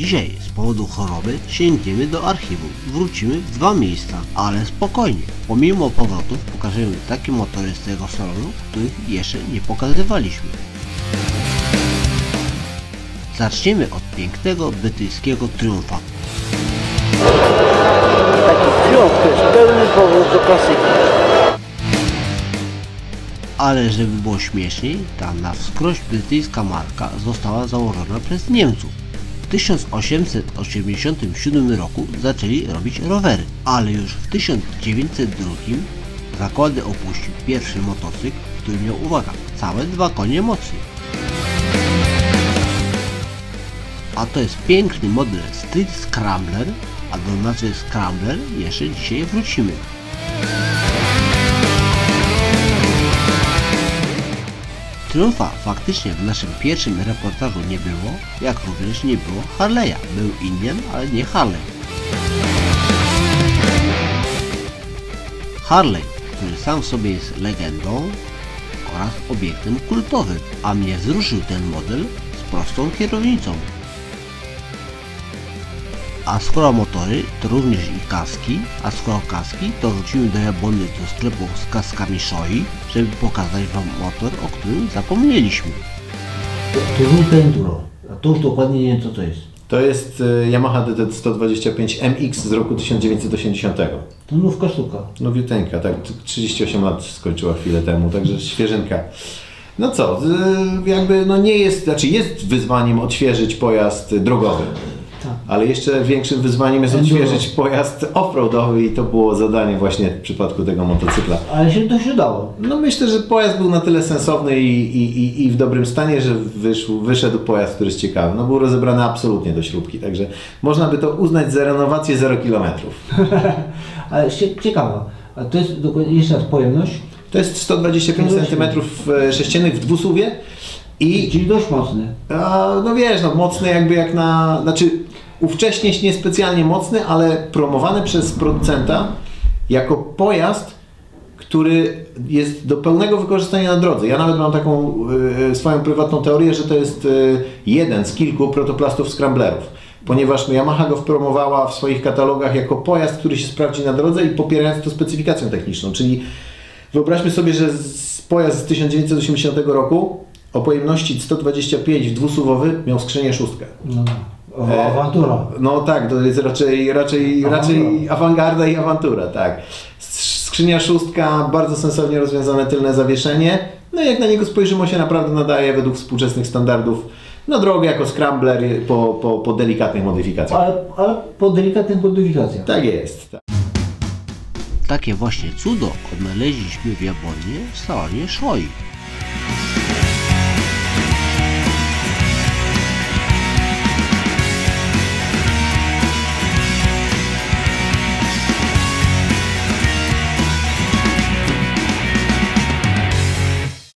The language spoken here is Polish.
Dzisiaj z powodu choroby sięgniemy do archiwum. Wrócimy w dwa miejsca, ale spokojnie. Pomimo powrotów pokażemy takie motory z tego salonu, których jeszcze nie pokazywaliśmy. Zaczniemy od pięknego brytyjskiego Triumfa. Taki triumf to jest pełny powrót do klasyki. Ale żeby było śmieszniej, ta na wskroś brytyjska marka została założona przez Niemców. W 1887 roku zaczęli robić rowery, ale już w 1902 zakłady opuścił pierwszy motocykl, który miał, uwaga, całe dwa konie mocy. A to jest piękny model Street Scrambler, a do nazwy Scrambler jeszcze dzisiaj wrócimy. Triumfa faktycznie w naszym pierwszym reportażu nie było, jak również nie było Harley'a. Był Indian, ale nie Harley. Harley, który sam w sobie jest legendą oraz obiektem kultowym, a mnie wzruszył ten model z prostą kierownicą. A skoro motory, to również i kaski, a skoro kaski, to wrócimy do Jabłony do sklepu z kaskami Shoi, żeby pokazać Wam motor, o którym zapomnieliśmy. To jest Enduro, a to już dokładnie nie wiem co to jest. To jest y, Yamaha DT 125 MX z roku 1980. To nówka sztuka. Nowiuteńka, tak, t- 38 lat skończyła chwilę temu, także świeżynka. No co, y, jakby no nie jest, znaczy jest wyzwaniem odświeżyć pojazd drogowy. Tak. Ale jeszcze większym wyzwaniem jest odświeżyć pojazd offroadowy i to było zadanie właśnie w przypadku tego motocykla. Ale się dość udało. No myślę, że pojazd był na tyle sensowny i, i, i, i w dobrym stanie, że wyszł, wyszedł pojazd, który jest ciekawy. No był rozebrany absolutnie do śrubki, także można by to uznać za renowację 0 km. Ale cie- ciekawa. A to jest dokładnie jeszcze raz pojemność, To jest 125 cm sześciennych w dwusuwie i czyli dość mocny. a, no wiesz, no mocny jakby jak na, znaczy ówcześnie niespecjalnie mocny, ale promowany przez producenta jako pojazd, który jest do pełnego wykorzystania na drodze. Ja nawet mam taką y, swoją prywatną teorię, że to jest y, jeden z kilku protoplastów scramblerów, ponieważ Yamaha go promowała w swoich katalogach jako pojazd, który się sprawdzi na drodze i popierając to specyfikacją techniczną, czyli wyobraźmy sobie, że pojazd z 1980 roku o pojemności 125 dwusuwowy miał skrzynię szóstkę. No, o, E, awantura. No tak, to jest raczej, raczej, Awantura. raczej awangarda i awantura, tak. Skrzynia szóstka, bardzo sensownie rozwiązane tylne zawieszenie. No i jak na niego spojrzymy, się naprawdę nadaje według współczesnych standardów na drogę jako scrambler po, po, po delikatnych modyfikacjach. Ale, ale po delikatnych modyfikacjach. Tak jest. Tak. Takie właśnie cudo odnaleźliśmy w Japonii w salonie Shoi.